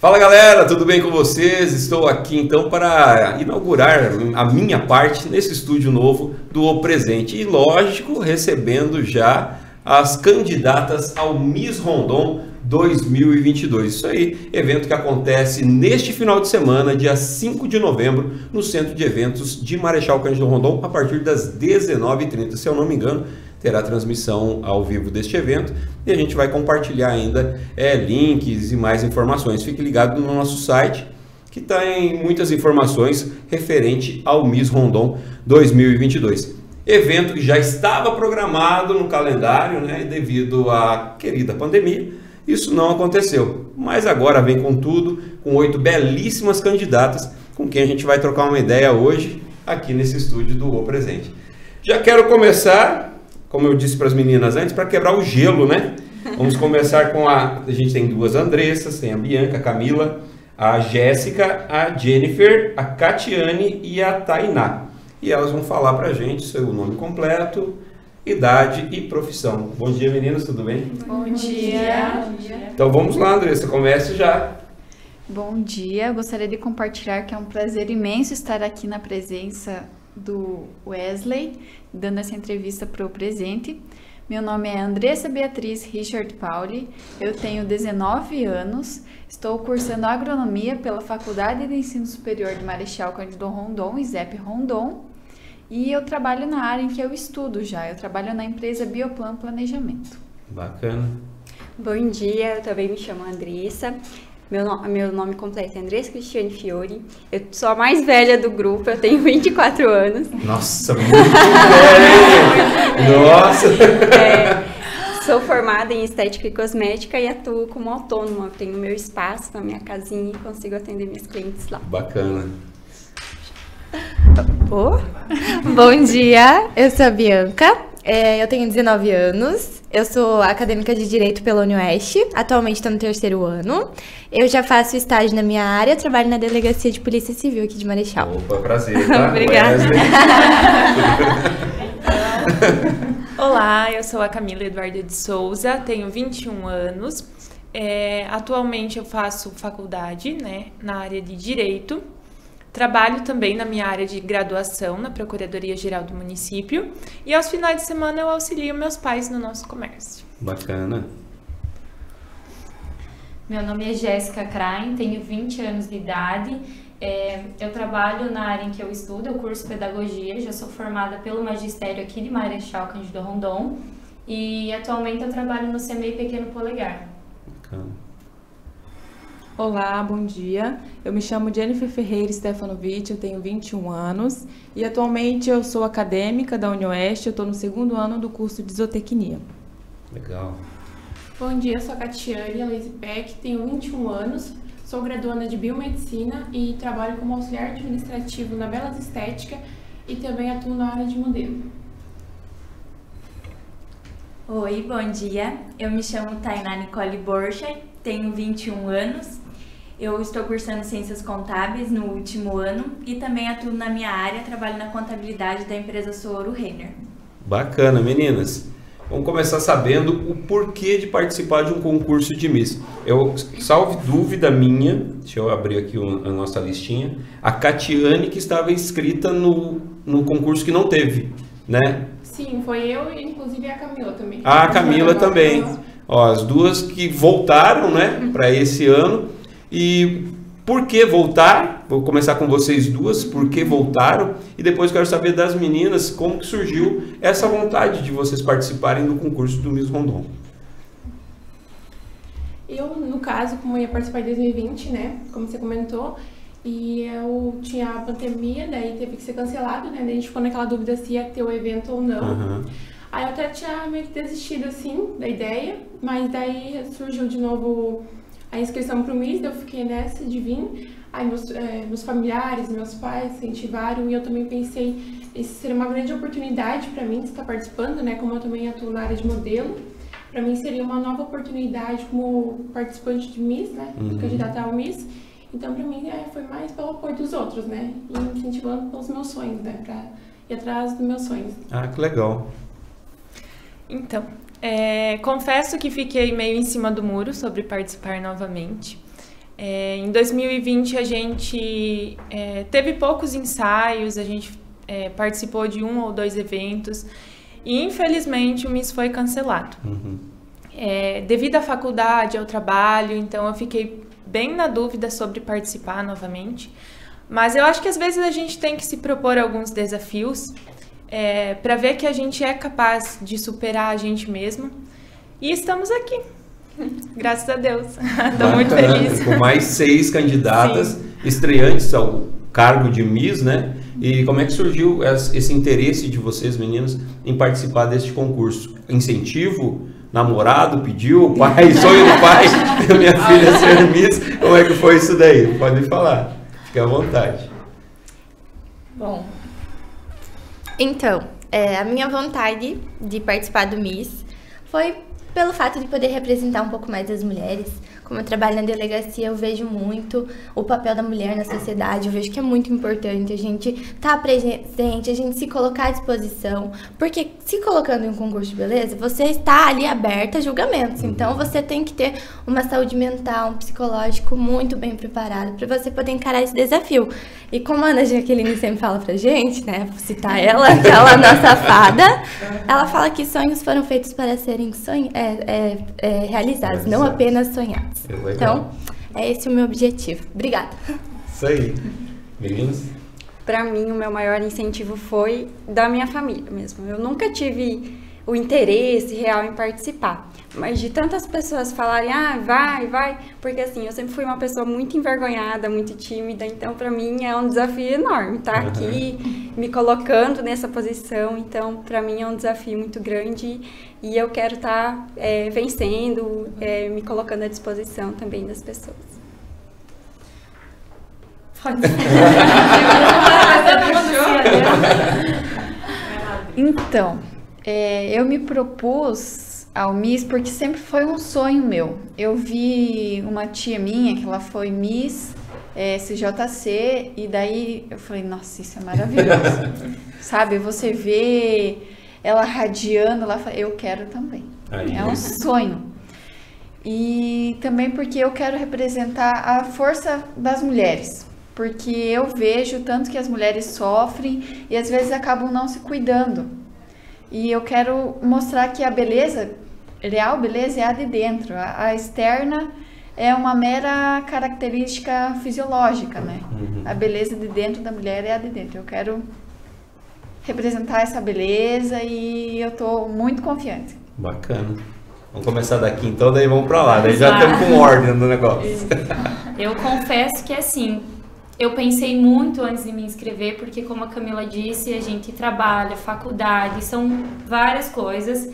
Fala galera, tudo bem com vocês? Estou aqui então para inaugurar a minha parte nesse estúdio novo do O Presente e, lógico, recebendo já as candidatas ao Miss Rondon 2022. Isso aí, evento que acontece neste final de semana, dia 5 de novembro, no Centro de Eventos de Marechal Cândido Rondon, a partir das 19h30, se eu não me engano terá transmissão ao vivo deste evento e a gente vai compartilhar ainda é, links e mais informações. Fique ligado no nosso site que tem muitas informações referente ao Miss Rondon 2022. Evento que já estava programado no calendário, né, devido à querida pandemia, isso não aconteceu. Mas agora vem com tudo, com oito belíssimas candidatas com quem a gente vai trocar uma ideia hoje aqui nesse estúdio do O Presente. Já quero começar como eu disse para as meninas antes, para quebrar o gelo, né? Vamos começar com a. A gente tem duas Andressas, tem a Bianca, a Camila, a Jéssica, a Jennifer, a Catiane e a Tainá. E elas vão falar para a gente seu nome completo, idade e profissão. Bom dia, meninas, tudo bem? Bom dia. Então vamos lá, Andressa, comece já. Bom dia, eu gostaria de compartilhar que é um prazer imenso estar aqui na presença do Wesley, dando essa entrevista para o presente. Meu nome é Andressa Beatriz Richard Pauli, eu tenho 19 anos, estou cursando agronomia pela Faculdade de Ensino Superior de Marechal Cândido Rondon, ISEP Rondon, e eu trabalho na área em que eu estudo já, eu trabalho na empresa Bioplan Planejamento. Bacana. Bom dia, eu também me chamo Andressa, meu, no, meu nome completo é Andressa Cristiane Fiore. Eu sou a mais velha do grupo, eu tenho 24 anos. Nossa, muito velha! Nossa! É, sou formada em estética e cosmética e atuo como autônoma. Eu tenho meu espaço na minha casinha e consigo atender meus clientes lá. Bacana. Oh. Bom dia, eu sou a Bianca, é, eu tenho 19 anos, eu sou acadêmica de Direito pela Unioeste, atualmente estou no terceiro ano. Eu já faço estágio na minha área, trabalho na Delegacia de Polícia Civil aqui de Marechal. Opa, prazer, tá? Obrigada. Olá, eu sou a Camila Eduarda de Souza, tenho 21 anos. É, atualmente eu faço faculdade né, na área de Direito Trabalho também na minha área de graduação na Procuradoria Geral do município e aos finais de semana eu auxilio meus pais no nosso comércio. Bacana. Meu nome é Jéssica Krain, tenho 20 anos de idade. É, eu trabalho na área em que eu estudo, eu curso pedagogia, já sou formada pelo magistério aqui de Marechal Cândido Rondon e atualmente eu trabalho no CMEI Pequeno Polegar. Olá, bom dia. Eu me chamo Jennifer Ferreira Stefanovic, eu tenho 21 anos e atualmente eu sou acadêmica da Unioeste, eu estou no segundo ano do curso de zootecnia. Legal. Bom dia, eu sou a Catiane Aleise Peck, tenho 21 anos, sou graduanda de Biomedicina e trabalho como auxiliar administrativo na Belas Estética e também atuo na área de modelo. Oi, bom dia. Eu me chamo Tainá Nicole Borcha, tenho 21 anos eu estou cursando Ciências Contábeis no último ano e também atuo na minha área, trabalho na contabilidade da empresa Sooro Renner. Bacana, meninas. Vamos começar sabendo o porquê de participar de um concurso de Miss. Eu, salve dúvida minha, deixa eu abrir aqui a nossa listinha, a Catiane que estava inscrita no, no concurso que não teve, né? Sim, foi eu e inclusive a Camila também. Ah, a Camila também. Ó, as duas que voltaram, né, para esse ano e por que voltar? Vou começar com vocês duas, por que voltaram? E depois quero saber das meninas como que surgiu essa vontade de vocês participarem do concurso do Miss Rondon. Eu, no caso, como ia participar em 2020, né, como você comentou, e eu tinha a pandemia, daí teve que ser cancelado, né, daí a gente ficou naquela dúvida se ia ter o evento ou não. Uhum. Aí eu até tinha meio que desistido, assim, da ideia, mas daí surgiu de novo a inscrição para o MIS, eu fiquei nessa de vir. Aí meus, é, meus familiares, meus pais incentivaram e eu também pensei, isso seria uma grande oportunidade para mim de estar participando, né? Como eu também atuo na área de modelo, para mim seria uma nova oportunidade como participante de MIS, né? Uhum. Candidata ao MIS. Então, para mim, é, foi mais pelo apoio dos outros, né? E incentivando pelos meus sonhos, né? Para ir atrás dos meus sonhos. Ah, que legal. Então, é, confesso que fiquei meio em cima do muro sobre participar novamente. É, em 2020 a gente é, teve poucos ensaios, a gente é, participou de um ou dois eventos e infelizmente o Miss foi cancelado. Uhum. É, devido à faculdade, ao trabalho, então eu fiquei bem na dúvida sobre participar novamente. Mas eu acho que às vezes a gente tem que se propor alguns desafios é, para ver que a gente é capaz de superar a gente mesmo. E estamos aqui. Graças a Deus. Estou muito feliz. Com mais seis candidatas Sim. estreantes ao cargo de Miss, né? E como é que surgiu esse interesse de vocês, meninas, em participar deste concurso? Incentivo? Namorado pediu? Pai? Sonho do pai? Minha filha ser Miss? Como é que foi isso daí? Pode falar. Fique à vontade. Bom, então, é, a minha vontade de participar do Miss foi pelo fato de poder representar um pouco mais as mulheres. Como eu trabalho na delegacia, eu vejo muito o papel da mulher na sociedade. Eu vejo que é muito importante a gente estar tá presente, a gente se colocar à disposição. Porque se colocando em um concurso de beleza, você está ali aberta a julgamentos. Então você tem que ter uma saúde mental, um psicológico muito bem preparado para você poder encarar esse desafio. E como a Ana Jaqueline sempre fala pra gente, né? Vou citar ela, aquela nossa fada, ela fala que sonhos foram feitos para serem sonho, é, é, é, realizados, não apenas sonhados. É então, é esse o meu objetivo. Obrigada. Isso aí. Meninas? Para mim, o meu maior incentivo foi da minha família mesmo. Eu nunca tive o interesse real em participar. Mas de tantas pessoas falarem, ah, vai, vai, porque assim, eu sempre fui uma pessoa muito envergonhada, muito tímida, então para mim é um desafio enorme estar tá aqui me colocando nessa posição, então para mim é um desafio muito grande e eu quero estar tá, é, vencendo, é, me colocando à disposição também das pessoas. Pode ser. então, é, eu me propus ao Miss porque sempre foi um sonho meu. Eu vi uma tia minha que ela foi Miss é, SJC e daí eu falei, nossa, isso é maravilhoso. Sabe, você vê ela radiando lá, eu quero também. Aí. É um sonho. E também porque eu quero representar a força das mulheres. Porque eu vejo tanto que as mulheres sofrem e às vezes acabam não se cuidando. E eu quero mostrar que a beleza, real beleza, é a de dentro. A, a externa é uma mera característica fisiológica, né? Uhum. A beleza de dentro da mulher é a de dentro. Eu quero representar essa beleza e eu tô muito confiante. Bacana. Vamos começar daqui então, daí vamos para lá. Daí já estamos com ordem no negócio. Eu confesso que assim, eu pensei muito antes de me inscrever, porque como a Camila disse, a gente trabalha, faculdade, são várias coisas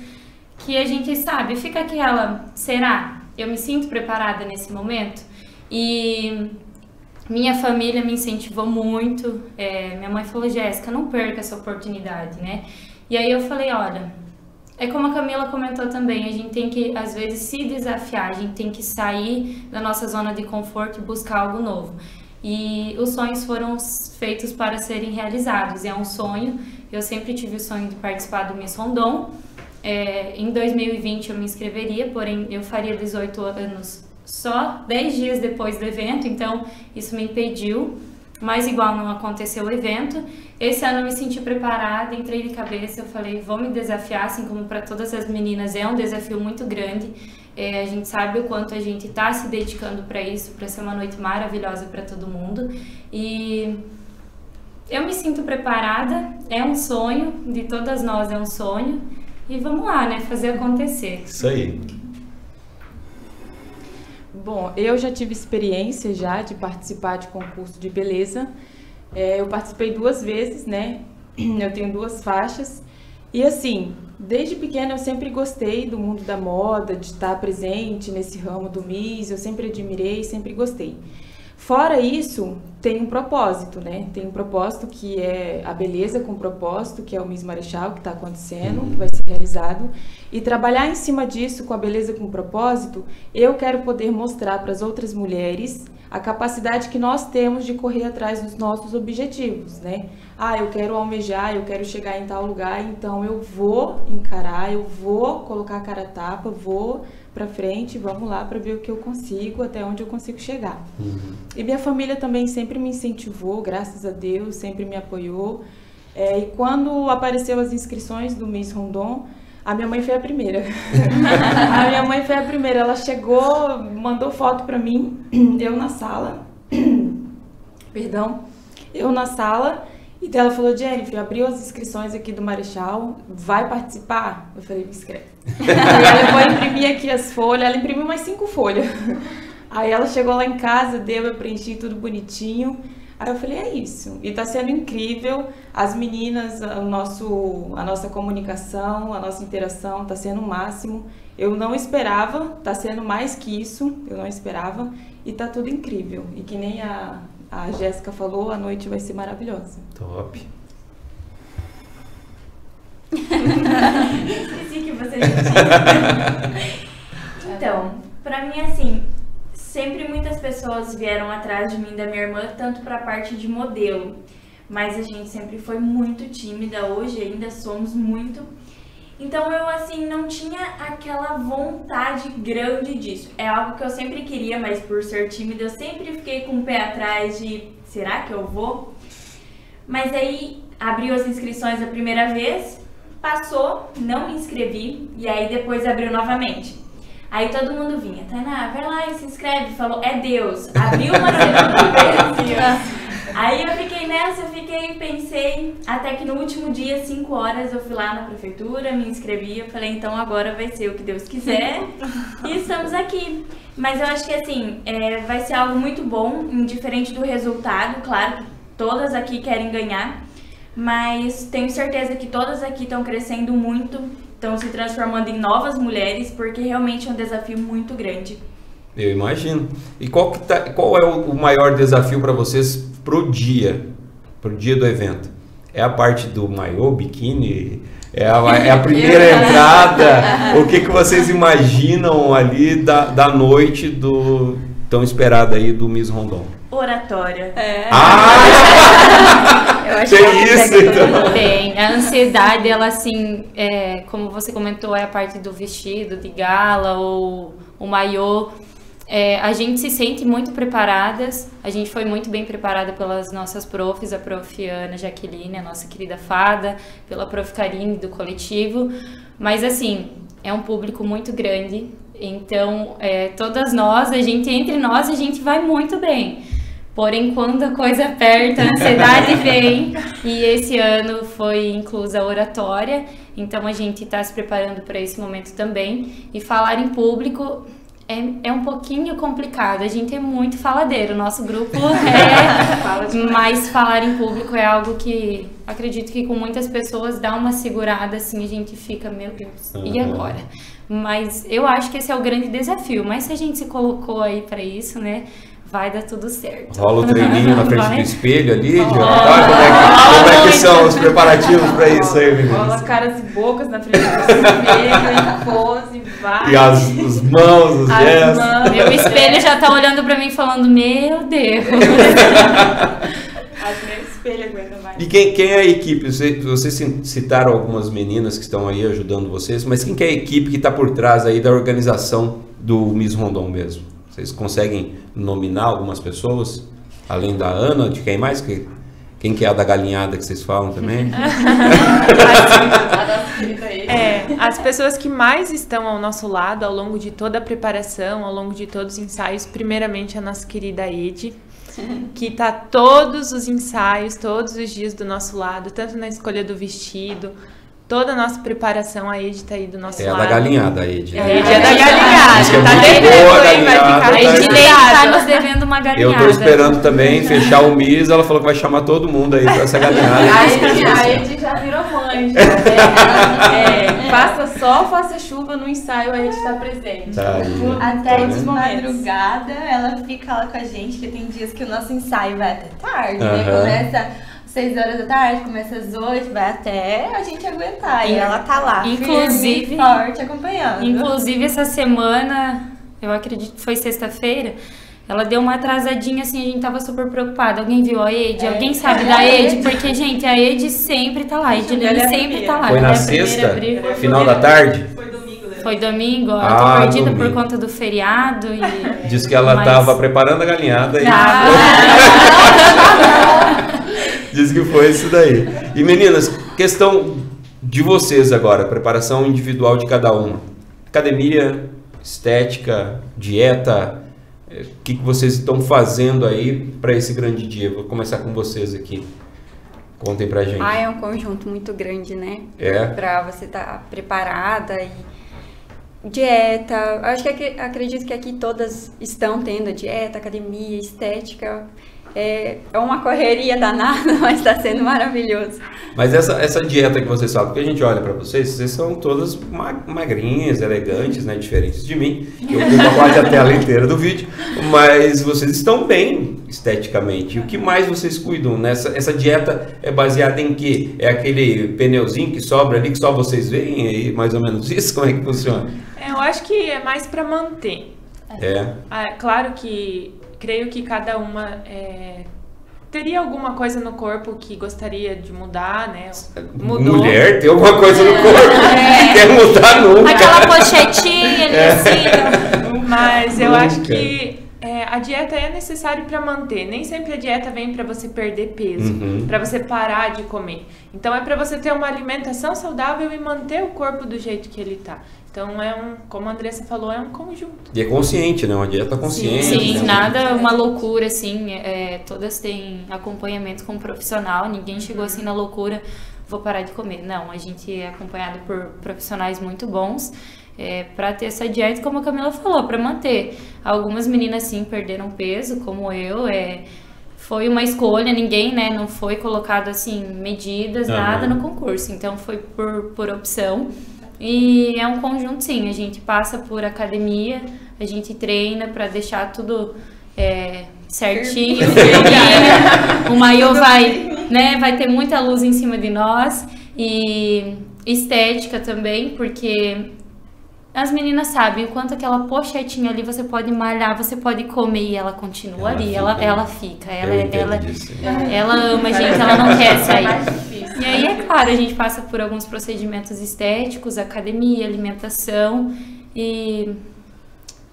que a gente sabe, fica aquela, será? Eu me sinto preparada nesse momento? E minha família me incentivou muito. É, minha mãe falou, Jéssica, não perca essa oportunidade, né? E aí eu falei, olha, é como a Camila comentou também, a gente tem que, às vezes, se desafiar, a gente tem que sair da nossa zona de conforto e buscar algo novo. E os sonhos foram feitos para serem realizados. É um sonho. Eu sempre tive o sonho de participar do Miss Rondon. É, em 2020 eu me inscreveria, porém eu faria 18 anos só 10 dias depois do evento, então isso me impediu. Mas igual não aconteceu o evento. Esse ano eu me senti preparada, entrei de cabeça, eu falei, vou me desafiar, assim como para todas as meninas, é um desafio muito grande. É, a gente sabe o quanto a gente está se dedicando para isso, para ser uma noite maravilhosa para todo mundo. E eu me sinto preparada, é um sonho, de todas nós é um sonho. E vamos lá, né? Fazer acontecer. Isso aí. Bom, eu já tive experiência já de participar de concurso de beleza. É, eu participei duas vezes, né? Eu tenho duas faixas. E assim, desde pequena eu sempre gostei do mundo da moda, de estar presente nesse ramo do Miss, eu sempre admirei, sempre gostei. Fora isso, tem um propósito, né? Tem um propósito que é a beleza com propósito, que é o Miss Marechal que está acontecendo, que vai ser realizado. E trabalhar em cima disso, com a beleza com propósito, eu quero poder mostrar para as outras mulheres a capacidade que nós temos de correr atrás dos nossos objetivos, né? Ah, eu quero almejar, eu quero chegar em tal lugar, então eu vou encarar, eu vou colocar a cara a tapa, vou para frente, vamos lá para ver o que eu consigo, até onde eu consigo chegar. Uhum. E minha família também sempre me incentivou, graças a Deus, sempre me apoiou. É, e quando apareceu as inscrições do Miss Rondon, a minha mãe foi a primeira. a minha mãe foi a primeira. Ela chegou, mandou foto para mim, eu na sala. Perdão. Eu na sala. E ela falou, Jennifer, abriu as inscrições aqui do Marechal, vai participar? Eu falei, me inscreve. Aí ela foi imprimir aqui as folhas, ela imprimiu mais cinco folhas. Aí ela chegou lá em casa, deu, eu preenchi tudo bonitinho. Aí eu falei, é isso. E tá sendo incrível. As meninas, o nosso, a nossa comunicação, a nossa interação tá sendo o máximo. Eu não esperava, tá sendo mais que isso, eu não esperava. E tá tudo incrível. E que nem a, a Jéssica falou, a noite vai ser maravilhosa. Top. Esqueci que você já tinha. então, pra mim, assim, sempre muitas pessoas vieram atrás de mim da minha irmã, tanto para a parte de modelo, mas a gente sempre foi muito tímida, hoje ainda somos muito. Então eu assim não tinha aquela vontade grande disso. É algo que eu sempre queria, mas por ser tímida eu sempre fiquei com o pé atrás de será que eu vou? Mas aí abriu as inscrições a primeira vez, passou, não me inscrevi e aí depois abriu novamente. Aí todo mundo vinha, Tainá, vai lá e se inscreve. Falou, é Deus. Abriu uma segunda. Aí eu fiquei nessa, eu fiquei, pensei, até que no último dia, 5 horas, eu fui lá na prefeitura, me inscrevi, eu falei, então agora vai ser o que Deus quiser. e estamos aqui. Mas eu acho que assim, é, vai ser algo muito bom, indiferente do resultado, claro todas aqui querem ganhar, mas tenho certeza que todas aqui estão crescendo muito estão se transformando em novas mulheres, porque realmente é um desafio muito grande. Eu imagino. E qual, que tá, qual é o, maior desafio para vocês pro dia, pro dia do evento? É a parte do maiô, biquíni? É a, é a primeira entrada? o que, que vocês imaginam ali da, da noite do tão esperada aí do Miss Rondon? Oratória. É. Ah! Eu acho que isso, então. bem. A ansiedade, ela assim, é, como você comentou, é a parte do vestido, de gala ou o maiô. É, a gente se sente muito preparadas, a gente foi muito bem preparada pelas nossas profs, a prof. Ana Jaqueline, a nossa querida fada, pela prof. Karine do coletivo, mas assim, é um público muito grande, então é, todas nós, a gente, entre nós, a gente vai muito bem. Porém, quando a coisa aperta, a ansiedade vem. E esse ano foi inclusa a oratória, então a gente está se preparando para esse momento também. E falar em público é, é um pouquinho complicado. A gente é muito faladeiro, nosso grupo é. mas falar em público é algo que acredito que com muitas pessoas dá uma segurada assim, a gente fica, meu Deus, uhum. e agora? Mas eu acho que esse é o grande desafio. Mas se a gente se colocou aí para isso, né? Vai dar tudo certo. Rola o treininho na frente vai. do espelho ali, oh. como, é que, como é que são os preparativos para isso aí, meninas? Rola caras e bocas na frente do espelho, pose, vai. E as, as mãos, os gestos. Meu espelho já tá olhando para mim falando, meu Deus. espelho aguenta mais. E quem, quem é a equipe? Vocês, vocês citaram algumas meninas que estão aí ajudando vocês, mas quem que é a equipe que está por trás aí da organização do Miss Rondon mesmo? Vocês conseguem nominar algumas pessoas? Além da Ana, de quem mais? Que, quem que é a da galinhada que vocês falam também? é, as pessoas que mais estão ao nosso lado ao longo de toda a preparação, ao longo de todos os ensaios, primeiramente a nossa querida Ed, que está todos os ensaios, todos os dias do nosso lado, tanto na escolha do vestido, toda a nossa preparação, a Ed tá aí do nosso é lado. É da galinhada, a Ed. É, a Ed é da galinhada. Tá devendo, hein? Vai ficar A Ed tá nos devendo uma galinhada. Eu tô esperando também fechar o MIS, ela falou que vai chamar todo mundo aí pra essa galinhada. a, Ed, a Ed já virou mãe, já, né? é, faça sol, faça chuva, no ensaio a Ed tá presente. Tá aí. Até de madrugada ela fica lá com a gente, que tem dias que o nosso ensaio vai até tarde, né? Começa 6 horas da tarde, começa às 8, vai até a gente aguentar. E ela tá lá, Inclusive- firme, forte, acompanhando. Inclusive, essa semana, eu acredito que foi sexta-feira, ela deu uma atrasadinha assim, a gente tava super preocupada. Alguém viu a Ed? Alguém sabe da Ed? Porque, gente, a Ed sempre tá lá. A Edilene é sempre tá lá. Foi na é sexta? Final da tarde? Foi domingo, né? Foi domingo, ó, Ah, tô perdida por domingo. conta do feriado e... Diz que ela Mas- tava preparando a galinhada e Tava. Diz que foi isso daí. E meninas, questão de vocês agora, preparação individual de cada uma. Academia, estética, dieta, eh, o que, que vocês estão fazendo aí para esse grande dia? Vou começar com vocês aqui. Contem pra gente. Ah, é um conjunto muito grande, né? É. Pra você estar preparada e dieta. Acho que acre- acredito que aqui todas estão tendo dieta, academia, estética. É, é uma correria danada, mas está sendo maravilhoso. Mas essa, essa dieta que vocês falam, porque a gente olha pra vocês, vocês são todas ma- magrinhas, elegantes, né? Diferentes de mim, que ocupa quase a tela inteira do vídeo. Mas vocês estão bem esteticamente. E o que mais vocês cuidam nessa? Essa dieta é baseada em quê? É aquele pneuzinho que sobra ali que só vocês veem? aí mais ou menos isso? Como é que funciona? É, eu acho que é mais pra manter. É. Ah, claro que creio que cada uma é, teria alguma coisa no corpo que gostaria de mudar, né? Mudou. Mulher tem alguma coisa no corpo que quer mudar nunca. Aquela pochetinha ali assim, Mas eu Nunca. acho que é, a dieta é necessária para manter. Nem sempre a dieta vem para você perder peso, Uhum. para você parar de comer. Então é para você ter uma alimentação saudável e manter o corpo do jeito que ele tá. Então é um, como a Andressa falou, é um conjunto. E é consciente, né? Uma dieta consciente. Sim, né? nada uma loucura, assim. é, todas têm acompanhamento com um profissional. Ninguém chegou assim na loucura, vou parar de comer. Não, a gente é acompanhado por profissionais muito bons. É, para ter essa dieta, como a Camila falou, para manter. Algumas meninas sim perderam peso, como eu. É, foi uma escolha, ninguém, né, não foi colocado assim medidas, Aham. nada no concurso. Então foi por, por opção. E é um conjunto, sim. A gente passa por academia, a gente treina para deixar tudo é, certinho, firminho. O maiô vai, né, vai ter muita luz em cima de nós. E estética também, porque as meninas sabem o quanto aquela pochetinha ali você pode malhar, você pode comer e ela continua Ela ali, fica, ela, ela fica, ela, ela, disso. ela ama a gente, ela não quer sair. E aí, é claro, a gente passa por alguns procedimentos estéticos, academia, alimentação e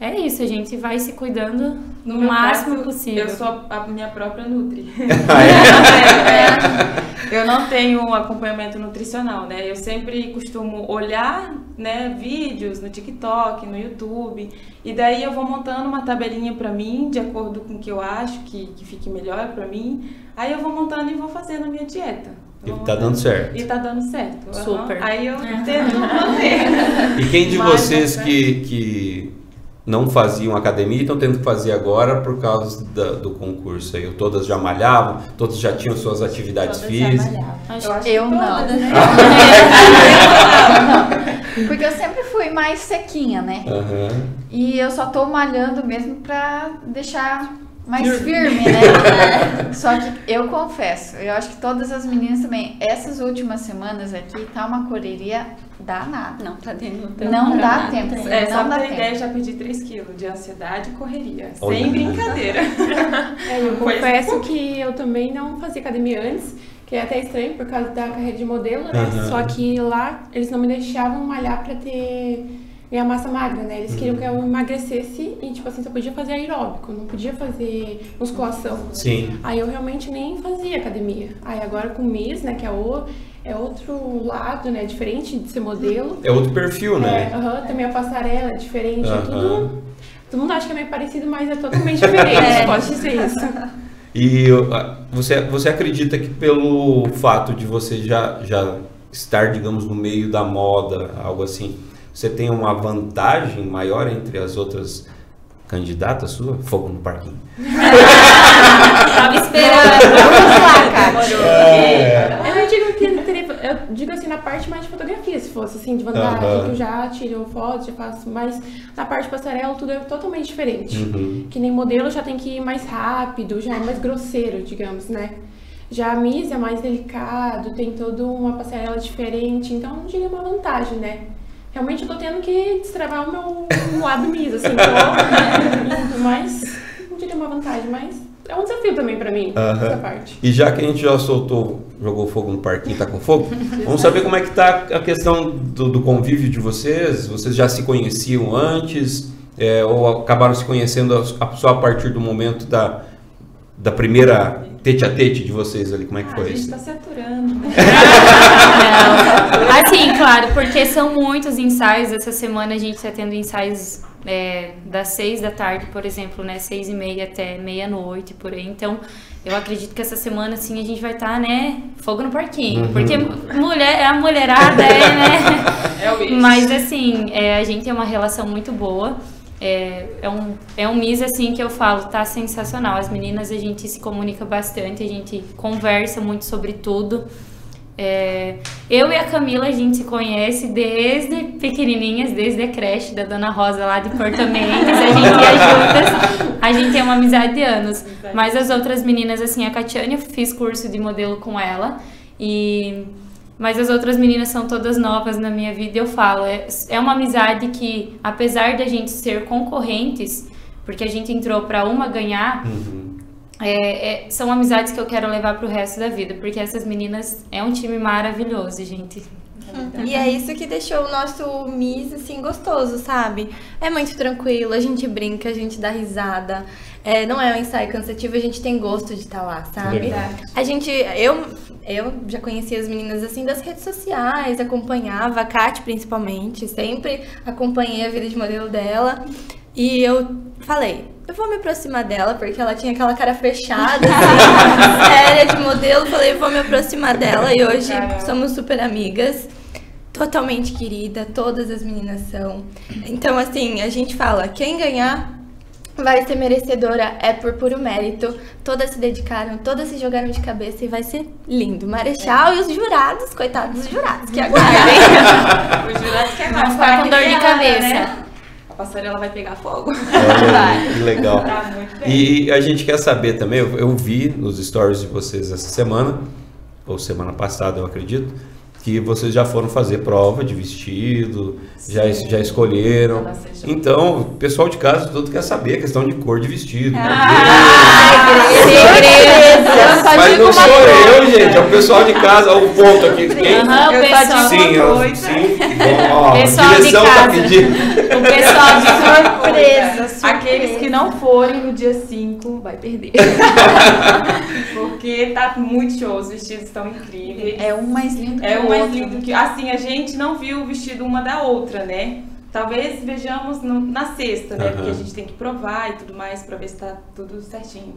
é isso, a gente vai se cuidando no, meu máximo caso, possível. Eu sou a minha própria Nutri. Ah, é? Eu não tenho um acompanhamento nutricional, né? Eu sempre costumo olhar, né, vídeos no TikTok, no YouTube, e daí eu vou montando uma tabelinha pra mim, de acordo com o que eu acho que, que fique melhor pra mim. Aí eu vou montando e vou fazendo a minha dieta. E tá dando certo. E tá dando certo. Super. Aí eu tento manter. E quem de Mas vocês você- que, que não faziam academia e estão tendo que fazer agora por causa da- do concurso aí? Todas já malhavam? Todas já tinham suas atividades Todas já físicas? malhavam. Acho- Eu não. Todas, né? Porque eu sempre fui mais sequinha, né? Aham. E eu só tô malhando mesmo pra deixar mais firme, né? Só que eu confesso, eu acho que todas as meninas também, essas últimas semanas aqui tá uma correria danada. Não, tá dando tempo Não dá nada. tempo. É, não só dá pra ter ideia, já perdi 3 quilos de ansiedade e correria. Olha. Sem brincadeira. É, eu Foi confesso que eu também não fazia academia antes, que é até estranho por causa da carreira de modelo, né? Aham. Só que lá eles não me deixavam malhar pra ter minha massa magra, né? Eles queriam que eu emagrecesse e, tipo assim, só podia fazer aeróbico, não podia fazer musculação. Sim. Aí eu realmente nem fazia academia. Aí agora com o Miss, né, que é, o, é outro lado, né, diferente de ser modelo. É outro perfil, É, né? aham, também a passarela é diferente, é tudo... Todo mundo acha que é meio parecido, mas é totalmente diferente, posso dizer isso. E você, você acredita que pelo fato de você já, já estar, digamos, no meio da moda, algo assim, você tem uma vantagem maior entre as outras candidatas sua? Fogo no parquinho. Tava esperando. Vamos lá, Kátia. É. Eu digo que digo assim, na parte mais de fotografia, se fosse assim, de vantagem, Aham. que eu já tiro fotos, já faço, mas na parte passarela tudo é totalmente diferente. Uhum. Que nem modelo já tem que ir mais rápido, já é mais grosseiro, digamos, né? Já a Miss é mais delicado, tem toda uma passarela diferente, então não diria uma vantagem, né? Realmente eu tô tendo que destravar o meu, lado Miss, assim, tô, mas não diria uma vantagem, mas é um desafio também pra mim, Aham. essa parte. E já que a gente já soltou, jogou fogo no parquinho, tá com fogo, vamos saber como é que tá a questão do, do convívio de vocês. Vocês já se conheciam antes? é, ou acabaram se conhecendo só a partir do momento da, da primeira tete a tete de vocês ali? Como é que Ah, foi a gente isso? tá se aturando, né? Não. Assim, claro, porque são muitos ensaios. Essa semana a gente está tendo ensaios é, das seis da tarde, por exemplo, né? Seis e meia até meia-noite, por aí. Então, eu acredito que essa semana, assim, a gente vai estar, né? Fogo no parquinho. Uhum. Porque mulher, a mulherada é, né? É o bicho. Mas, assim, é, a gente tem uma relação muito boa. É, é um, é um Miss, assim, que eu falo, tá sensacional. As meninas, a gente se comunica bastante, a gente conversa muito sobre tudo. É, eu e a Camila, a gente se conhece desde pequenininhas, desde a creche da Dona Rosa lá de Porto Mendes. A gente ia juntas, a gente tem uma amizade de anos. Mas as outras meninas, assim, a Catiane, eu fiz curso de modelo com ela. E mas as outras meninas são todas novas na minha vida e eu falo, é, é uma amizade que, apesar de a gente ser concorrentes, porque a gente entrou para uma ganhar, Uhum. é, é, são amizades que eu quero levar pro resto da vida, porque essas meninas é um time maravilhoso, gente. E é isso que deixou o nosso Miss, assim, gostoso, sabe? É muito tranquilo, a gente brinca, a gente dá risada. É, não é um ensaio cansativo, a gente tem gosto de estar lá, sabe? Legal. A gente, eu, eu já conhecia as meninas, assim, das redes sociais, acompanhava, a Kat principalmente, sempre acompanhei a vida de modelo dela. E eu falei, eu vou me aproximar dela, porque ela tinha aquela cara fechada, assim, séria de modelo. Falei, eu vou me aproximar dela e hoje somos super amigas. Totalmente querida, todas as meninas são. Então, assim, a gente fala, quem ganhar vai ser merecedora, é por puro mérito. Todas se dedicaram, todas se jogaram de cabeça e vai ser lindo. Marechal e os jurados, coitados dos jurados, que aguardem. O jurado quer Não mais. ficar com dor de Ferrada, cabeça. né? A passarela vai pegar fogo. Olha, que legal. Tá bem. E a gente quer saber também, eu, eu vi nos stories de vocês essa semana, ou semana passada, eu acredito, que vocês já foram fazer prova de vestido, já, já escolheram. Então, o pessoal de casa todo quer saber a questão de cor de vestido. Segredo! Mas não sou eu, gente, é o pessoal de casa, olha o ponto aqui. Quem? Aham, o Eu pessoal, Sim, eu, sim. Bom, ó, a Pessoal de direção tá casa. pedindo. o pessoal de Surpresa, surpresa. Aqueles que não forem no dia 5 vai perder. Porque tá muito show, os vestidos estão incríveis. É um mais lindo que É o mais outro. lindo que. Assim, a gente não viu o vestido uma da outra, né? Talvez vejamos no- na sexta, né? Aham. Porque a gente tem que provar e tudo mais pra ver se tá tudo certinho.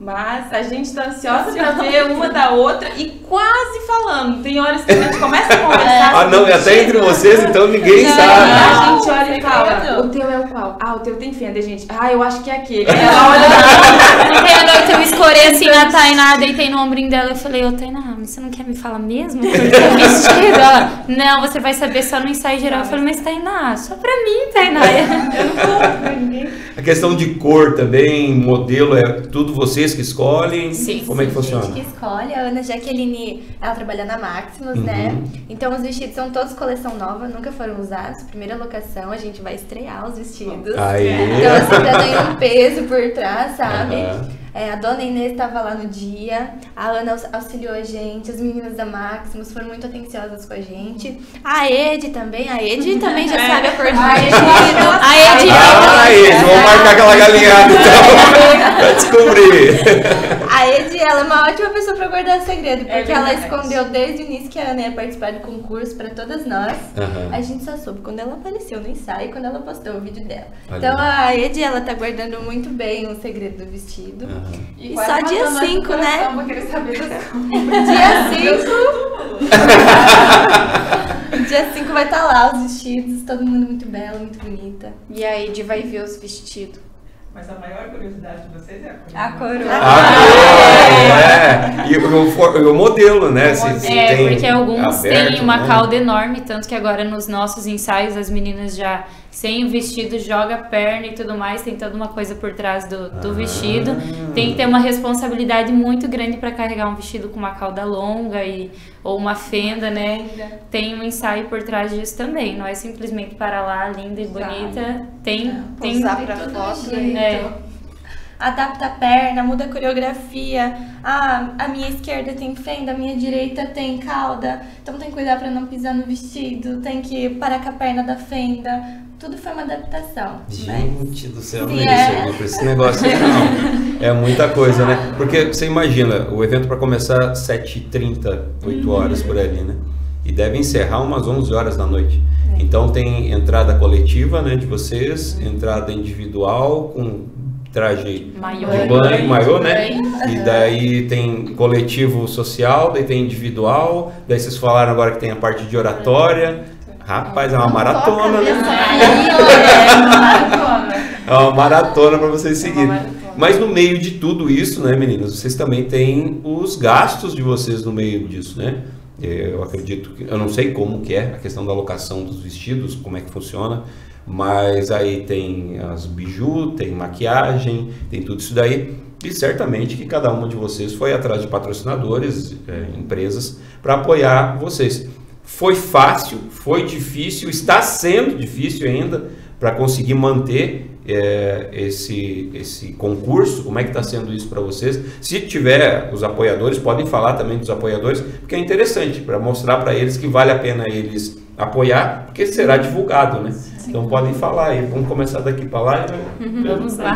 Mas a gente tá ansiosa pra ver uma da outra e quase falando. Tem horas que a gente começa a conversar. Ah, não, o até vestido. entre vocês, então ninguém A sabe. gente olha e fala, segredo. o teu é o qual? Ah, o teu tem fenda, gente. Ah, eu acho que é aquele. Ela olha Ontem à noite eu escorei assim na Tainá, deitei no ombrinho dela e falei, ô Tainá, você não quer me falar mesmo? Porque o vestido, ela, não, você vai saber só no ensaio geral. Eu falei, mas Tainá, só pra mim, Tainá. A questão de cor também, modelo, é tudo vocês que escolhem? Sim, Como é que A funciona? gente que escolhe, a Ana Jaqueline, ela trabalha na Maximus, Uhum. né? Então os vestidos são todos coleção nova, nunca foram usados. Primeira locação, a gente vai estrear os vestidos. Aê! Então assim, tem um peso por trás, sabe? Aham. É, a dona Inês estava lá no dia, a Ana aux- auxiliou a gente, as meninas da Maximus foram muito atenciosas com a gente. A Ed também, a Ed também já sabe a cor vestido. A Ed, Ah, eles vão marcar aquela galinhada então, descobrir. A Ed, ela é uma ótima pessoa pra guardar segredo, porque É ela escondeu desde o início que a Ana ia participar do concurso pra todas nós. Aham. A gente só soube quando ela apareceu no ensaio, quando ela postou o vídeo dela. Olha Então a Ed, ela tá guardando muito bem o segredo do vestido. Aham. E quase só dia matando 5, nosso né? Dia 5. Dia 5 vai estar lá os vestidos, todo mundo muito belo, muito bonita. E a Ed vai ver os vestidos. Mas a maior curiosidade de vocês é a cor. A coroa. Ah, é. E o, e o modelo, né? Se, se É, tem porque alguns aberto, têm uma né? cauda enorme, tanto que agora nos nossos ensaios as meninas já sem o vestido, joga a perna e tudo mais, tem toda uma coisa por trás do, do ah. vestido. Tem que ter uma responsabilidade muito grande para carregar um vestido com uma cauda longa e, ou uma fenda, né? Tem um ensaio por trás disso também, não é simplesmente para lá, linda e bonita. Tem, é, tem, usar para foto. É adapta a perna, muda a coreografia. Ah, a minha esquerda tem fenda, a minha direita tem cauda. Então tem que cuidar para não pisar no vestido, tem que parar com a perna da fenda. Tudo foi uma adaptação. Gente mas... do céu, não é isso, esse negócio não. É muita coisa, né? Porque você imagina, o evento para começar às 7h30, 8 horas por ali, né? E deve encerrar umas 11 horas da noite. É. Então tem entrada coletiva, né, de vocês, entrada individual com traje maior, de banho, maior, né? E daí tem coletivo social, daí tem individual, daí vocês falaram agora que tem a parte de oratória. Rapaz, é uma maratona, né? É uma maratona para vocês é seguirem. Mas no meio de tudo isso, né, meninas, vocês também têm os gastos de vocês no meio disso, né? Eu acredito que, eu não sei como que é a questão da alocação dos vestidos, como é que funciona, mas aí tem as biju, tem maquiagem, tem tudo isso daí. E certamente que cada uma de vocês foi atrás de patrocinadores, é, empresas, para apoiar vocês. Foi fácil, foi difícil, está sendo difícil ainda para conseguir manter é, esse, esse concurso, como é que está sendo isso para vocês. Se tiver os apoiadores, podem falar também dos apoiadores, porque é interessante para mostrar para eles que vale a pena eles apoiar, porque será divulgado, né? Então podem falar aí, vamos começar daqui para lá. Uhum, vamos lá.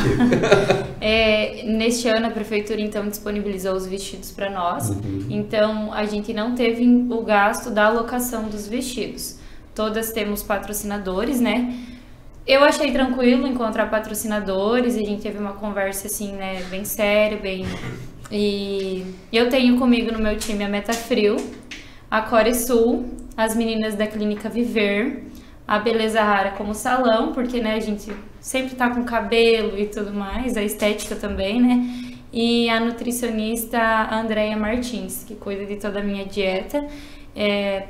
é, neste ano a prefeitura então disponibilizou os vestidos para nós, uhum. então a gente não teve o gasto da alocação dos vestidos. Todas temos patrocinadores, né? Eu achei tranquilo encontrar patrocinadores, a gente teve uma conversa assim, né, bem séria, bem. E eu tenho comigo no meu time a Meta Frio, a Core Sul, as meninas da Clínica Viver, a Beleza Rara como salão, porque né, a gente sempre tá com cabelo e tudo mais, a estética também, né? E a nutricionista Andréia Martins, que cuida de toda a minha dieta. É...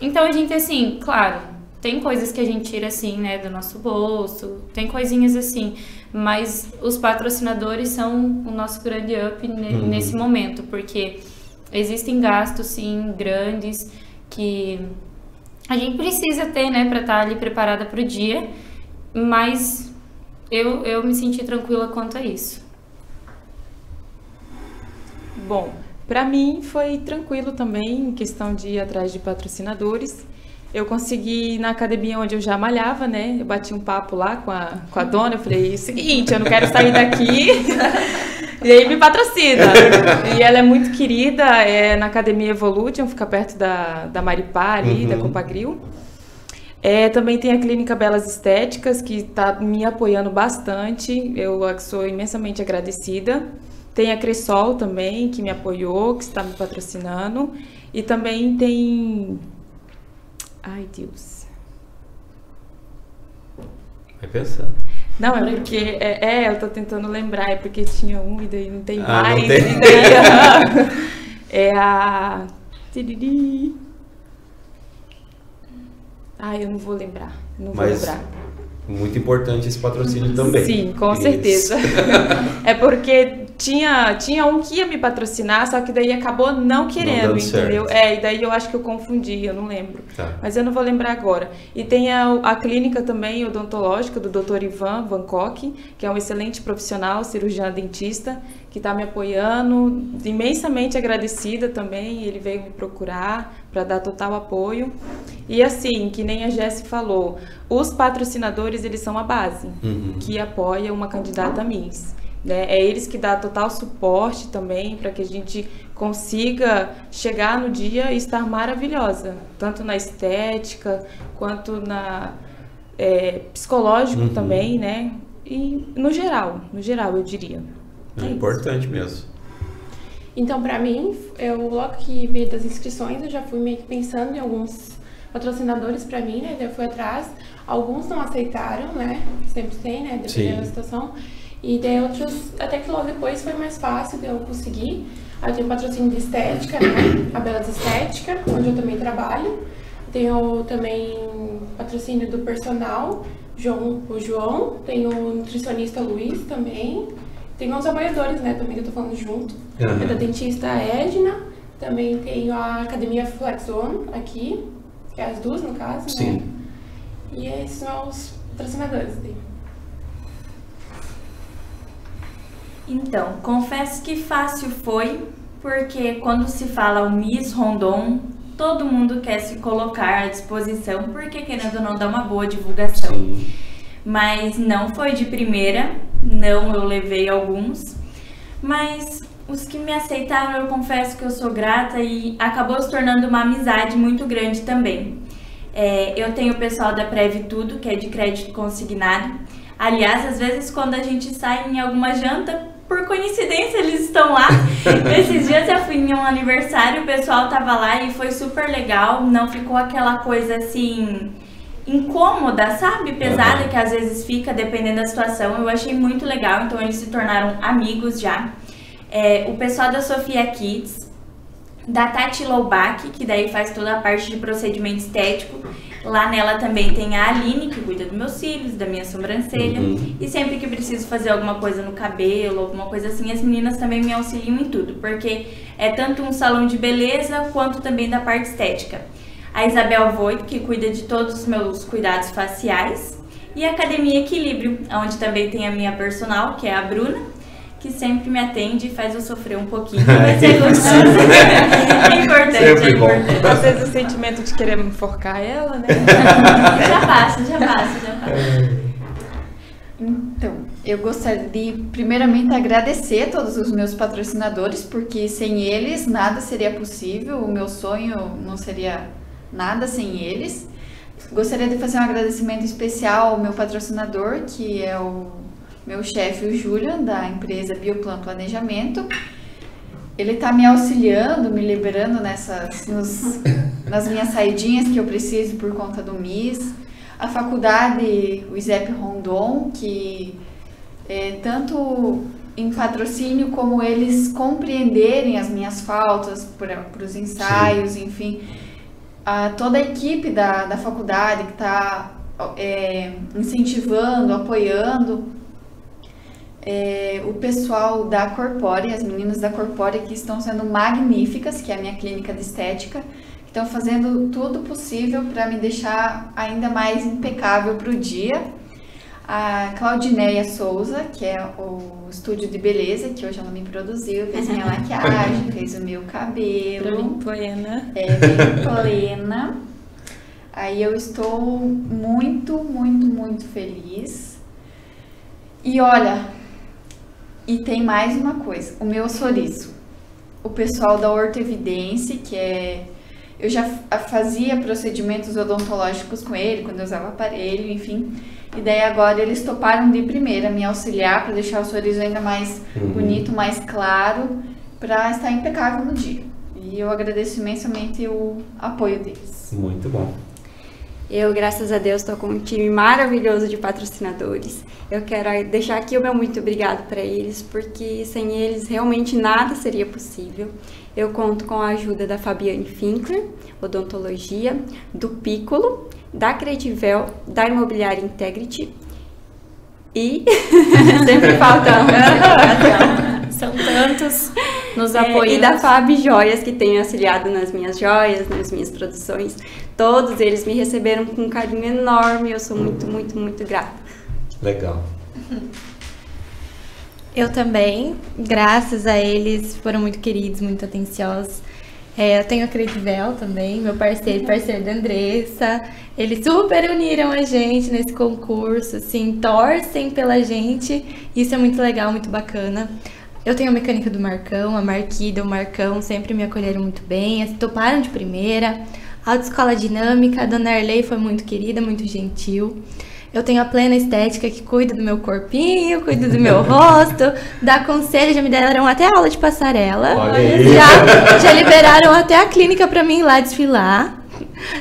Então a gente, assim, claro, tem coisas que a gente tira assim, né, do nosso bolso, tem coisinhas assim, mas os patrocinadores são o nosso grande up uhum. nesse momento, porque existem gastos, sim, grandes que a gente precisa ter, né, para estar tá ali preparada para o dia, mas eu, eu me senti tranquila quanto a isso. Bom, para mim foi tranquilo também em questão de ir atrás de patrocinadores. Eu consegui na academia onde eu já malhava, né? Eu bati um papo lá com a, com a dona, eu falei, seguinte, eu não quero sair daqui E aí me patrocina. e ela é muito querida, é na Academia Evolution, fica perto da, da Maripá ali, uhum. da Copagril. É, também tem a Clínica Belas Estéticas, que está me apoiando bastante. Eu sou imensamente agradecida. Tem a Cressol também, que me apoiou, que está me patrocinando. E também tem. Ai, Deus. Vai pensar. Não, é porque. É, é, eu tô tentando lembrar, é porque tinha um e daí não tem ah, mais. Não tem. Daí, é a. Ai, eu não vou lembrar. Não vou Mas, lembrar. Muito importante esse patrocínio também. Sim, com Isso. certeza. é porque tinha, tinha um que ia me patrocinar, só que daí acabou não querendo, não entendeu? Certo. É, e daí eu acho que eu confundi, eu não lembro. Tá. Mas eu não vou lembrar agora. E tem a, a clínica também odontológica do Dr. Ivan Vancock, que é um excelente profissional, cirurgião dentista, que está me apoiando, imensamente agradecida também. Ele veio me procurar para dar total apoio. E assim, que nem a Jess falou, os patrocinadores eles são a base uhum. que apoia uma candidata a Miss. Né? É eles que dão total suporte também para que a gente consiga chegar no dia e estar maravilhosa, tanto na estética quanto na é, psicológico uhum. também, né? E no geral, no geral eu diria. É, é importante mesmo. Então, para mim, eu logo que vi das inscrições, eu já fui meio que pensando em alguns patrocinadores para mim, né? Eu fui atrás. Alguns não aceitaram, né? Sempre tem, né? Dependendo Sim. da situação. E daí outros, até que logo depois foi mais fácil de eu conseguir. Aí eu tenho patrocínio de estética, né? A Belas Estética, onde eu também trabalho. Tenho também patrocínio do personal, João, o João, tem o nutricionista Luiz também. Tem os apoiadores, né, também que eu tô falando junto. Aham. É da dentista Edna. Também tenho a Academia Flexon aqui, que é as duas no caso, Sim. né? E esses são os patrocinadores dele. Então, confesso que fácil foi, porque quando se fala o Miss Rondon, todo mundo quer se colocar à disposição, porque querendo ou não dá uma boa divulgação. Sim. Mas não foi de primeira, não eu levei alguns, mas os que me aceitaram eu confesso que eu sou grata e acabou se tornando uma amizade muito grande também. É, eu tenho o pessoal da Prev Tudo, que é de crédito consignado. Aliás, às vezes quando a gente sai em alguma janta, por coincidência eles estão lá. Esses dias eu fui em um aniversário, o pessoal tava lá e foi super legal. Não ficou aquela coisa assim incômoda, sabe? Pesada Aham. que às vezes fica dependendo da situação. Eu achei muito legal, então eles se tornaram amigos já. É, o pessoal da Sofia Kids, da Tati Loubach, que daí faz toda a parte de procedimento estético. Lá nela também tem a Aline, que cuida dos meus cílios, da minha sobrancelha. Uhum. E sempre que preciso fazer alguma coisa no cabelo, alguma coisa assim, as meninas também me auxiliam em tudo, porque é tanto um salão de beleza quanto também da parte estética. A Isabel Voigt, que cuida de todos os meus cuidados faciais. E a Academia Equilíbrio, onde também tem a minha personal, que é a Bruna, que sempre me atende e faz eu sofrer um pouquinho. Mas é gostoso. é importante, Sempre é bom. importante. Às vezes o sentimento de querer enforcar ela, né? Já passa, já passa, já passa. Então, eu gostaria de primeiramente agradecer a todos os meus patrocinadores, porque sem eles nada seria possível, o meu sonho não seria nada sem eles. Gostaria de fazer um agradecimento especial ao meu patrocinador, que é o meu chefe, o Julian, da empresa Bioplan Planejamento. Ele está me auxiliando, me liberando nessas, nos- nas minhas saidinhas que eu preciso por conta do MIS. A faculdade, o ISEP Rondon, que é, tanto em patrocínio como eles compreenderem as minhas faltas para os ensaios, enfim. A, toda a equipe da, da faculdade que está incentivando, apoiando é, o pessoal da Corpore, as meninas da Corpore que estão sendo magníficas, que é a minha clínica de estética, estão fazendo tudo possível para me deixar ainda mais impecável para o dia. A Claudineia Souza, que é o estúdio de beleza, que hoje ela me produziu, fez minha maquiagem, fez o meu cabelo. plena. É, bem plena. Aí eu estou muito, muito, muito feliz. E olha, e tem mais uma coisa, o meu sorriso. O pessoal da Hortoevidência, que é. Eu já fa- fazia procedimentos odontológicos com ele, quando eu usava aparelho, enfim. E daí agora eles toparam de primeira me auxiliar para deixar o sorriso ainda mais Uhum. bonito, mais claro, para estar impecável no dia. E eu agradeço imensamente o apoio deles. Muito bom. Eu, graças a Deus, estou com um time maravilhoso de patrocinadores. Eu quero deixar aqui o meu muito obrigado para eles, porque sem eles realmente nada seria possível. Eu conto com a ajuda da Fabiane Finkler, Odontologia, do Piccolo, da Credivel, da Imobiliária Integrity e sempre falta um. São tantos nos É, apoiando. e da Fab Joias, que tem auxiliado nas minhas joias, nas minhas produções. Todos eles me receberam com um carinho enorme. Eu sou muito, muito, muito grata. Legal. Eu também, graças a eles, foram muito queridos, muito atenciosos. É, eu tenho a Credivel também, meu parceiro, parceiro da Andressa. Eles super uniram a gente nesse concurso, assim, torcem pela gente. Isso é muito legal, muito bacana. Eu tenho a mecânica do Marcão, a Marquida, o Marcão sempre me acolheram muito bem, toparam de primeira. Autoescola dinâmica, a dona Arley foi muito querida, muito gentil. Eu tenho a plena estética que cuida do meu corpinho, cuida do meu rosto, dá conselho, já me deram até aula de passarela. Já, já liberaram até a clínica pra mim ir lá desfilar.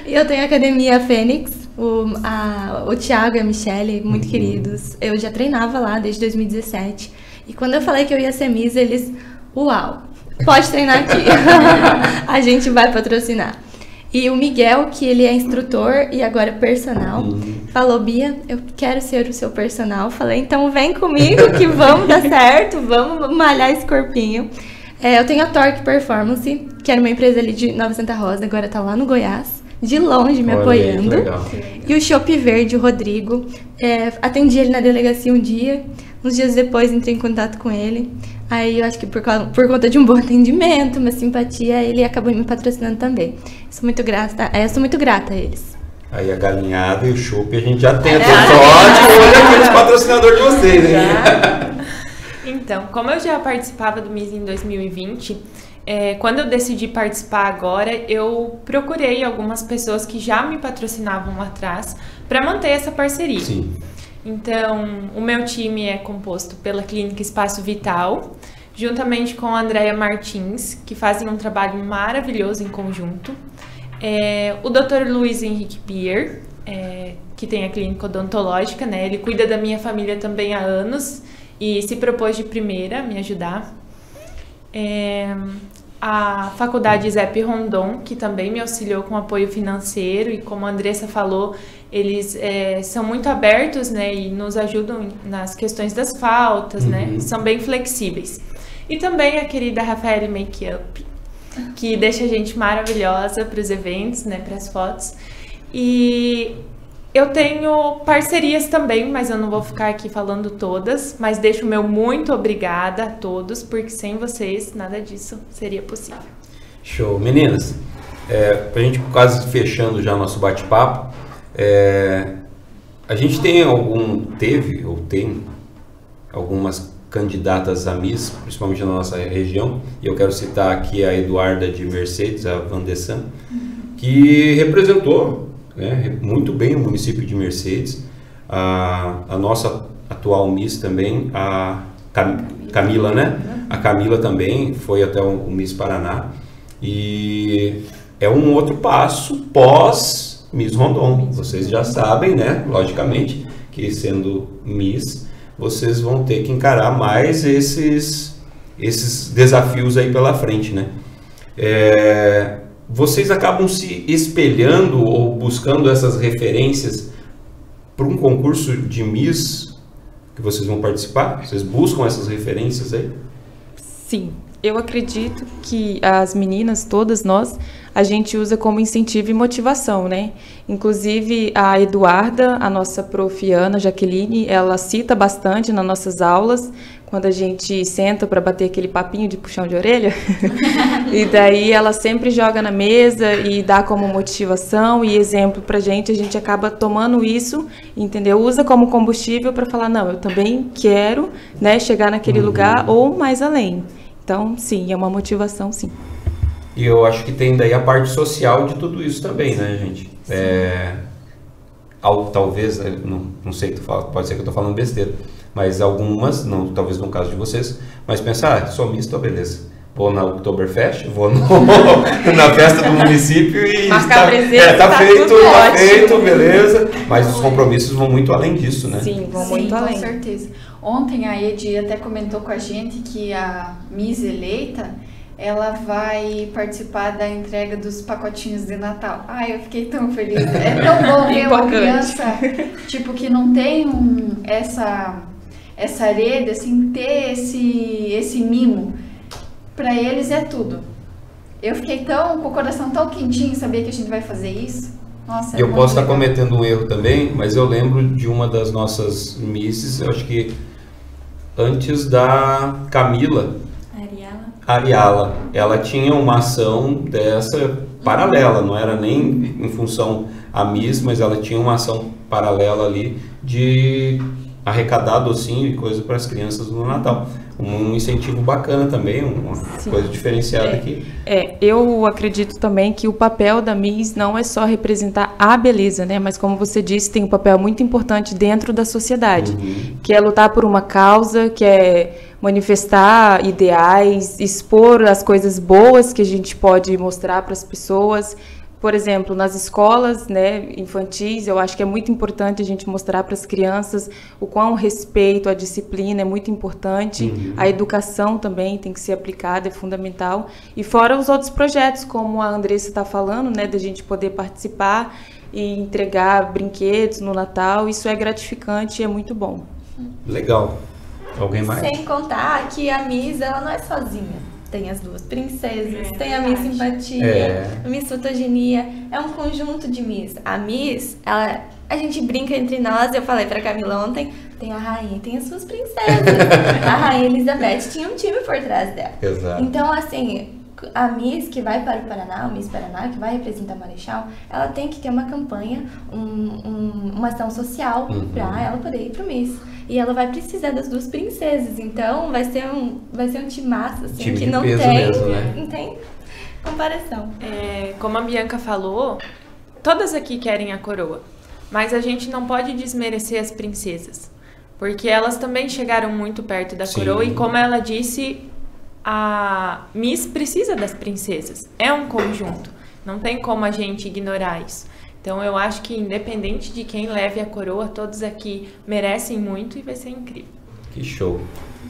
E eu tenho a academia Fênix, o, a, o Thiago e a Michelle, muito queridos. Eu já treinava lá desde 2017. E quando eu falei que eu ia ser Miss, eles, uau, pode treinar aqui. a gente vai patrocinar. E o Miguel, que ele é instrutor e agora personal, Uhum. falou: Bia, eu quero ser o seu personal. Falei: então vem comigo que vamos dar certo, vamos malhar esse corpinho. É, eu tenho a Torque Performance, que era uma empresa ali de Nova Santa Rosa, agora tá lá no Goiás, de longe me Olha apoiando. E o Chopp Verde, o Rodrigo, é, atendi ele na delegacia um dia, uns dias depois entrei em contato com ele. Aí eu acho que por, causa- por conta de um bom atendimento, uma simpatia, ele acabou me patrocinando também. Sou muito grata, é, sou muito grata a eles. Aí a galinhada e o chopp a gente já tem. Eu tô só de olho aqui nos patrocinadores de vocês, hein? Então, como eu já participava do MIS em 2020, é, quando eu decidi participar agora, eu procurei algumas pessoas que já me patrocinavam lá atrás para manter essa parceria. Sim. Então, o meu time é composto pela Clínica Espaço Vital, juntamente com a Andrea Martins, que fazem um trabalho maravilhoso em conjunto. É, o Dr. Luiz Henrique Bier, é, que tem a clínica odontológica, né? Ele cuida da minha família também há anos e se propôs de primeira me ajudar. É, a Faculdade Zep Rondon, que também me auxiliou com apoio financeiro e como a Andressa falou, eles é, são muito abertos, né, e nos ajudam nas questões das faltas, né, Uhum. são bem flexíveis. E também a querida Rafael Makeup, que deixa a gente maravilhosa para os eventos, né, para as fotos. E eu tenho parcerias também, mas eu não vou ficar aqui falando todas, mas deixo o meu muito obrigada a todos, porque sem vocês nada disso seria possível. Show. Meninas, é, pra gente quase fechando já nosso bate-papo, é, a gente tem algum, teve ou tem algumas candidatas a Miss, principalmente na nossa região, e eu quero citar aqui a Eduarda de Mercedes, a Vandessan, que representou né, muito bem o município de Mercedes, a, a nossa atual Miss também, a Cam- Camila, né? A Camila também foi até o, o Miss Paraná. E é um outro passo pós Miss Rondon. Vocês já sabem, né? Logicamente, que sendo Miss, vocês vão ter que encarar mais esses, esses desafios aí pela frente, né? É, vocês acabam se espelhando ou buscando essas referências para um concurso de Miss que vocês vão participar? Vocês buscam essas referências aí? Sim, eu acredito que as meninas, todas nós, a gente usa como incentivo e motivação, né? Inclusive a Eduarda, a nossa prof. Ana Jaqueline, ela cita bastante nas nossas aulas, quando a gente senta para bater aquele papinho de puxão de orelha. e daí ela sempre joga na mesa e dá como motivação e exemplo pra gente, a gente acaba tomando isso, entendeu? Usa como combustível para falar, não, eu também quero, né, chegar naquele lugar ou mais além. Então, sim, é uma motivação, sim. E eu acho que tem daí a parte social de tudo isso também, né, gente? É, al- talvez, não, não sei, tu fala- pode ser que eu tô falando besteira, mas algumas, não, talvez no caso de vocês, mas pensar, ah, sou misto, beleza. Vou na Oktoberfest, vou no- na festa do município e Marcar tá, presença, é, tá tá feito, tá ótimo. feito, beleza. Mas os compromissos vão muito além disso, né? Sim, vão Sim, muito com além. certeza. Ontem a Edi até comentou com a gente que a Miss eleita ela vai participar da entrega dos pacotinhos de Natal. Ai, eu fiquei tão feliz. É tão bom ver uma criança tipo que não tem um, essa essa rede assim ter esse esse mimo. Pra eles é tudo. Eu fiquei tão com o coração tão quentinho em saber que a gente vai fazer isso. Nossa, é Eu muito posso estar cometendo um erro também, mas eu lembro de uma das nossas misses, eu acho que antes da Camila Ariela. Ariala. Ela tinha uma ação dessa paralela, não era nem em função a Miss, mas ela tinha uma ação paralela ali de arrecadar docinho e coisa para as crianças no Natal. Um incentivo bacana também, uma Sim. coisa diferenciada É. aqui. É, eu acredito também que o papel da Miss não é só representar a beleza, né? Mas como você disse, tem um papel muito importante dentro da sociedade, Uhum. que é lutar por uma causa, que é manifestar ideais, expor as coisas boas que a gente pode mostrar para as pessoas. Por exemplo, nas escolas né, infantis, eu acho que é muito importante a gente mostrar para as crianças o quão o respeito, a disciplina é muito importante, uhum. a educação também tem que ser aplicada, é fundamental. E fora os outros projetos, como a Andressa está falando, né, da gente poder participar e entregar brinquedos no Natal, isso é gratificante e é muito bom. Legal. Alguém mais? Sem contar que a Miss, ela não é sozinha tem as duas princesas, é, tem a Miss Simpatia, é. a Miss Fotogenia, é um conjunto de Miss. A Miss, ela, a gente brinca entre nós, eu falei pra Camila ontem, tem a rainha, tem as suas princesas. a rainha Elizabeth tinha um time por trás dela. Exato. Então, assim, a Miss que vai para o Paraná, o Miss Paraná, que vai representar Marechal, ela tem que ter uma campanha, um, um, uma ação social uhum. para ela poder ir para o Miss. E ela vai precisar das duas princesas, então vai ser um, vai ser um timaço, assim, time que não tem, mesmo, né? não tem comparação. É, como a Bianca falou, todas aqui querem a coroa, mas a gente não pode desmerecer as princesas. Porque elas também chegaram muito perto da Sim. coroa e como ela disse, a Miss precisa das princesas. É um conjunto. Não tem como a gente ignorar isso. Então eu acho que independente de quem leve a coroa, todos aqui merecem muito e vai ser incrível. Que show.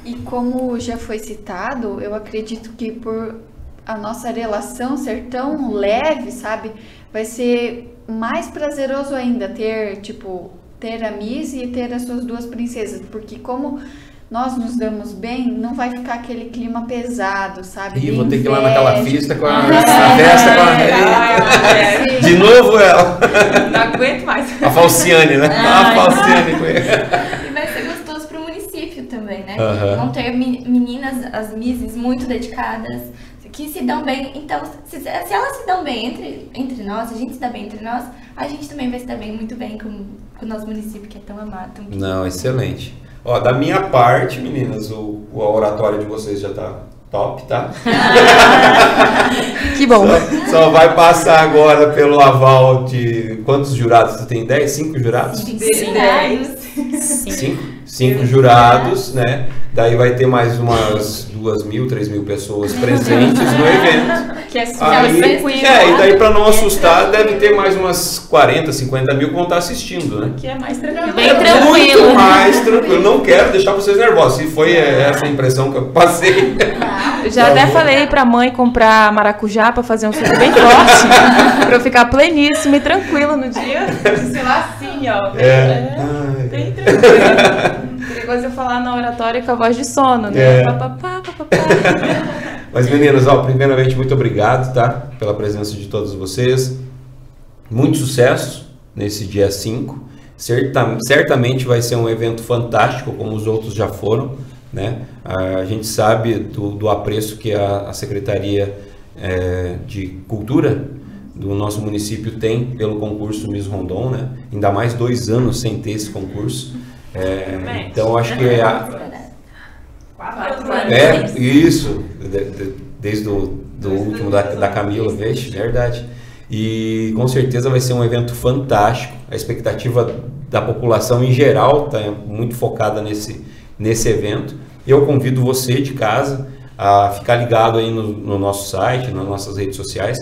E como já foi citado, eu acredito que por a nossa relação ser tão leve, sabe, vai ser mais prazeroso ainda ter, tipo, ter a Miss e ter as suas duas princesas, porque como nós nos damos bem, não vai ficar aquele clima pesado, sabe? Ih, vou ter que ir lá naquela festa com a, é, festa com a é, é, De novo ela. Não aguento mais. A Falciane, né? a Falciane com ele. E vai ser gostoso pro município também, né? Uhum. Vão ter meninas, as misses, muito dedicadas, que se dão bem. Então, se, se elas se dão bem entre, entre nós, a gente se dá bem entre nós, a gente também vai se dar bem muito bem com, com o nosso município, que é tão amado. Tão Não, excelente. Ó, da minha parte, meninas, o, o oratório de vocês já tá top, tá? que bom. Só, só, vai passar agora pelo aval de quantos jurados? Você tem 10? 5 jurados? 10. Cinco, cinco jurados, né? Daí vai ter mais umas duas mil, três mil pessoas presentes no evento. Que é Aí, é, e daí para não assustar, deve ter mais umas 40, 50 mil que vão estar assistindo, né? Que é mais tranquilo. Bem é tranquilo. Muito mais tranquilo. Não quero deixar vocês nervosos. Se foi essa a impressão que eu passei. Eu já até falei pra mãe comprar maracujá pra fazer um suco bem forte. pra eu ficar pleníssimo e tranquilo no dia. Sei lá, assim, ó. É. é. Bem tranquilo. Perigoso eu falar na oratória com a voz de sono, né? É. Papapá, papapá. Mas meninas, ó, primeiramente muito obrigado, tá? Pela presença de todos vocês. Muito sucesso nesse dia 5. Certa, certamente vai ser um evento fantástico, como os outros já foram. Né? A gente sabe do, do apreço que a, a Secretaria é, de Cultura do nosso município tem pelo concurso Miss Rondon, né? Ainda mais dois anos sem ter esse concurso. É, então acho que é a, é isso desde o do último da, da Camila, veja, verdade. E com certeza vai ser um evento fantástico. A expectativa da população em geral está muito focada nesse, nesse evento. Eu convido você de casa a ficar ligado aí no, no nosso site, nas nossas redes sociais,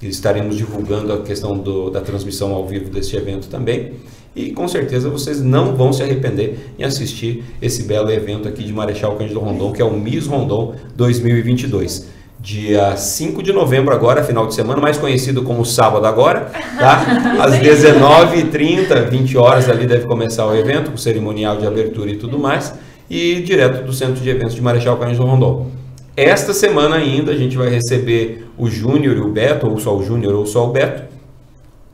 estaremos divulgando a questão do, da transmissão ao vivo desse evento também. E com certeza vocês não vão se arrepender em assistir esse belo evento aqui de Marechal Cândido Rondon, que é o Miss Rondon 2022. Dia 5 de novembro agora, final de semana, mais conhecido como sábado agora, tá? Às 19h30, 20 horas ali deve começar o evento, com cerimonial de abertura e tudo mais, e direto do Centro de Eventos de Marechal Cândido Rondon. Esta semana ainda a gente vai receber o Júnior e o Beto, ou só o Júnior ou só o Beto,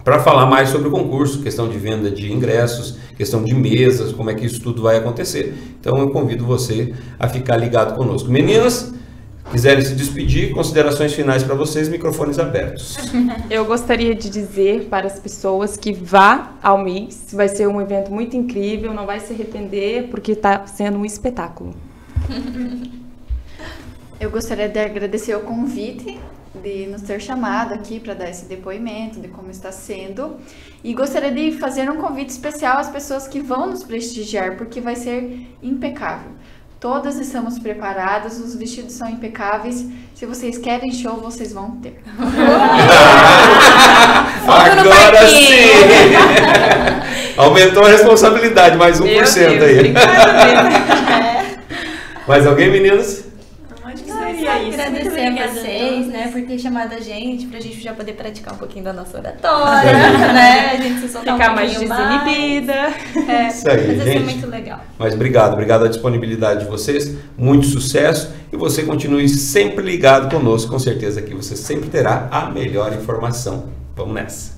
para falar mais sobre o concurso, questão de venda de ingressos, questão de mesas, como é que isso tudo vai acontecer. Então eu convido você a ficar ligado conosco. Meninas, quiserem se despedir, considerações finais para vocês, microfones abertos. Eu gostaria de dizer para as pessoas que vá ao MIS, vai ser um evento muito incrível, não vai se arrepender, porque está sendo um espetáculo. Eu gostaria de agradecer o convite de nos ter chamado aqui para dar esse depoimento de como está sendo. E gostaria de fazer um convite especial às pessoas que vão nos prestigiar, porque vai ser impecável. Todas estamos preparadas, os vestidos são impecáveis. Se vocês querem show, vocês vão ter. Agora sim! Aumentou a responsabilidade, mais 1% Meu Deus, aí. obrigada mais alguém, meninas? Ter chamado a gente, pra gente já poder praticar um pouquinho da nossa oratória, né? A gente se soltar Ficar um mais desinibida. É, Isso aí, mas ser gente. muito legal. Mas obrigado, obrigado a disponibilidade de vocês, muito sucesso e você continue sempre ligado conosco, com certeza que você sempre terá a melhor informação. Vamos nessa.